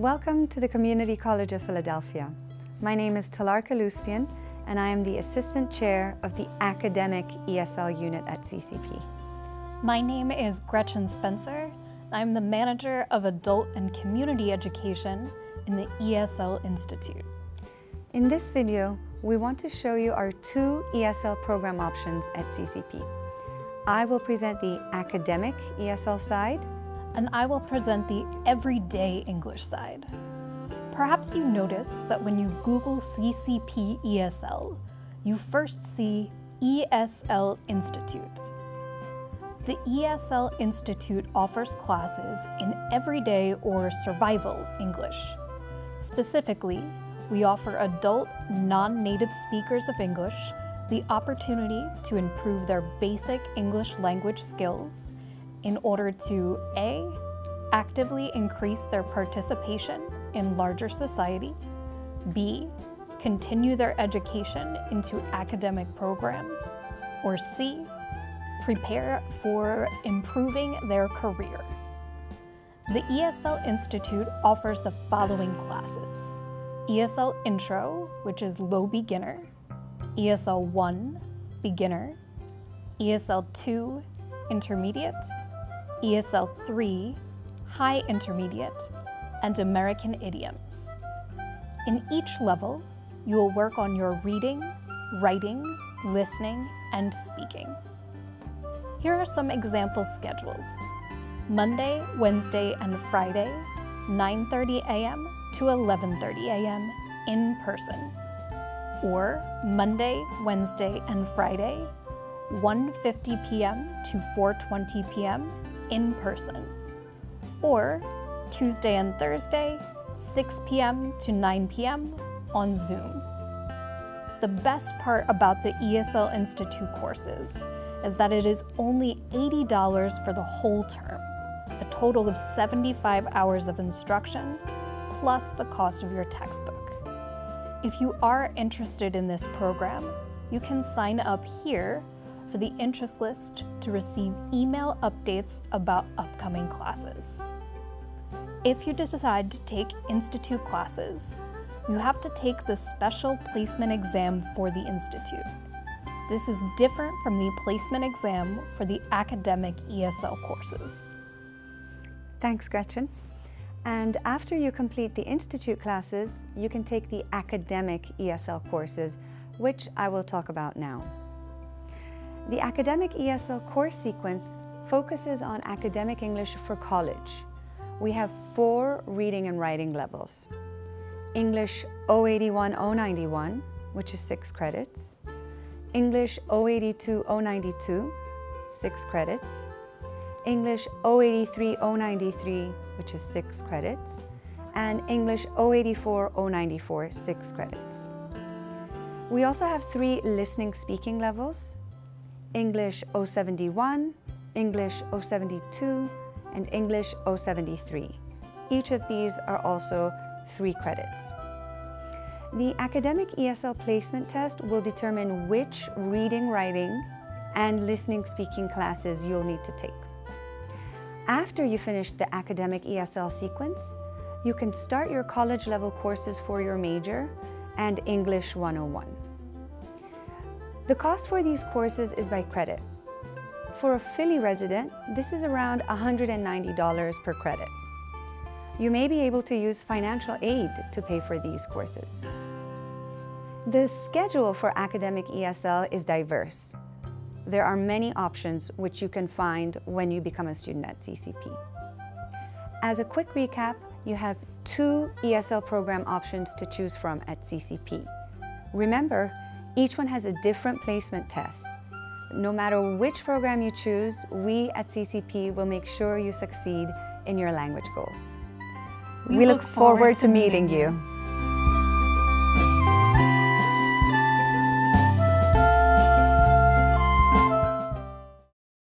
Welcome to the Community College of Philadelphia. My name is Talar Kalustian and I am the Assistant Chair of the Academic ESL Unit at CCP. My name is Gretchen Spencer. I'm the Manager of Adult and Community Education in the ESL Institute. In this video, we want to show you our two ESL program options at CCP. I will present the academic ESL side and I will present the everyday English side. Perhaps you notice that when you Google CCP ESL, you first see ESL Institute. The ESL Institute offers classes in everyday or survival English. Specifically, we offer adult, non-native speakers of English the opportunity to improve their basic English language skills in order to A, actively increase their participation in larger society, B, continue their education into academic programs, or C, prepare for improving their career. The ESL Institute offers the following classes. ESL Intro, which is low beginner, ESL 1, beginner, ESL 2, intermediate, ESL 3, high intermediate, and American idioms. In each level, you will work on your reading, writing, listening, and speaking. Here are some example schedules. Monday, Wednesday, and Friday, 9.30 a.m. to 11.30 a.m. in person. Or Monday, Wednesday, and Friday, 1.50 p.m. to 4.20 p.m. in person. Or Tuesday and Thursday, 6 p.m. to 9 p.m. on Zoom. The best part about the ESL Institute courses is that it is only $80 for the whole term, a total of 75 hours of instruction, plus the cost of your textbook. If you are interested in this program, you can sign up here for the interest list to receive email updates about upcoming classes. If you decide to take Institute classes, you have to take the special placement exam for the Institute. This is different from the placement exam for the academic ESL courses. Thanks, Gretchen. And after you complete the Institute classes, you can take the academic ESL courses, which I will talk about now. The academic ESL course sequence focuses on academic English for college. We have four reading and writing levels. English 081 091, which is six credits. English 082 092, six credits. English 083 093, which is six credits. And English 084 094, six credits. We also have three listening speaking levels. English 071, English 072, and English 073. Each of these are also three credits. The academic ESL placement test will determine which reading, writing, and listening speaking classes you'll need to take. After you finish the academic ESL sequence, you can start your college level courses for your major and English 101. The cost for these courses is by credit. For a Philly resident, this is around $190 per credit. You may be able to use financial aid to pay for these courses. The schedule for academic ESL is diverse. There are many options which you can find when you become a student at CCP. As a quick recap, you have two ESL program options to choose from at CCP. Remember, each one has a different placement test no matter which program you choose, we at CCP will make sure you succeed in your language goals. We, we look, look, forward, forward to meeting you.